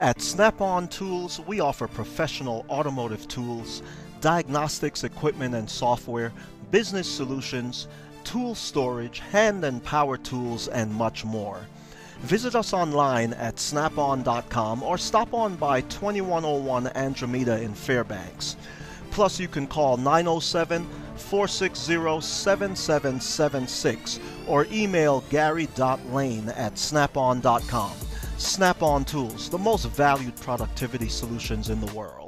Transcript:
At Snap-on Tools, we offer professional automotive tools, diagnostics equipment and software, business solutions, tool storage, hand and power tools, and much more. Visit us online at snapon.com or stop on by 2101 Andromeda in Fairbanks. Plus, you can call 907 460 7776 or email gary.lane at snapon.com. Snap on Tools, the most valued productivity solutions in the world.